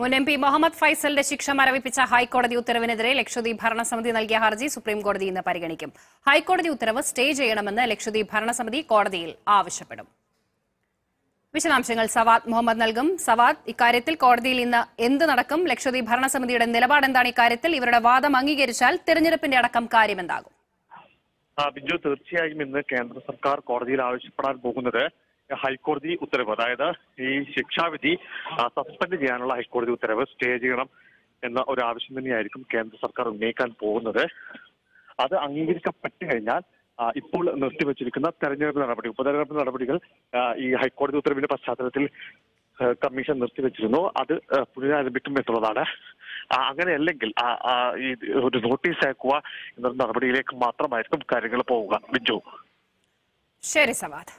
മുൻ M P Muhammad ഫൈസലിന്റെ ശിക്ഷ മരവിപ്പിച്ച ഹൈക്കോടതി ഉത്തരവിനെതിരെ ലക്ഷദ്വീപ് ഭരണസമിതി നൽകിയ ഹർജി സുപ്രീംകോടതി ഇന്ന് പരിഗണിക്കും. ഹൈക്കോടതി ഉത്തരവ് സ്റ്റേ ചെയ്യണമെന്ന് ലക്ഷദ്വീപ് ഭരണസമിതി കോടതിയിൽ ആവശ്യപ്പെടും. വിശദാംശങ്ങൾ സവാദ് മുഹമ്മദ് നൽകും. സവാദ് ഇക്കാര്യത്തിൽ കോടതിയിൽ ഇന്ന് എന്ത് നടക്കും? ലക്ഷദ്വീപ് ഭരണസമിതിയുടെ നിലപാട് എന്താണ്? ഇക്കാര്യത്തിൽ ഇവരുടെ വാദം അംഗീകരിച്ചാൽ തെരഞ്ഞെടുപ്പിന്റെ അടക്കം കാര്യമെന്താകും? ബിജു തീർച്ചയായും ഇന്ന് കേന്ദ്ര സർക്കാർ കോടതിയിൽ ആവശ്യപ്പെടാൻ പോകുന്നത് ഹൈക്കോടതി ഉത്തരവ്. അതായത് ഈ ശിക്ഷാവിധി സസ്പെൻഡ് ചെയ്യാനുള്ള ഹൈക്കോടതി ഉത്തരവ് സ്റ്റേ ചെയ്യണം എന്ന ഒരു ആവശ്യം തന്നെയായിരിക്കും കേന്ദ്ര സർക്കാർ ഉന്നയിക്കാൻ പോകുന്നത്. അത് അംഗീകരിക്കപ്പെട്ടു കഴിഞ്ഞാൽ ഇപ്പോൾ നിർത്തിവെച്ചിരിക്കുന്ന തെരഞ്ഞെടുപ്പ് നടപടി ഉപതെരഞ്ഞെടുപ്പ് നടപടികൾ ഈ ഹൈക്കോടതി ഉത്തരവിന്റെ പശ്ചാത്തലത്തിൽ കമ്മീഷൻ നിർത്തിവെച്ചിരുന്നു. അത് പുനരാരംഭിക്കും എന്നുള്ളതാണ്. അങ്ങനെയല്ലെങ്കിൽ ഈ ഒരു നോട്ടീസ് അയക്കുക എന്ന നടപടിയിലേക്ക് മാത്രമായിരിക്കും കാര്യങ്ങൾ പോവുക. ബിജു. ശരി സവാദ്.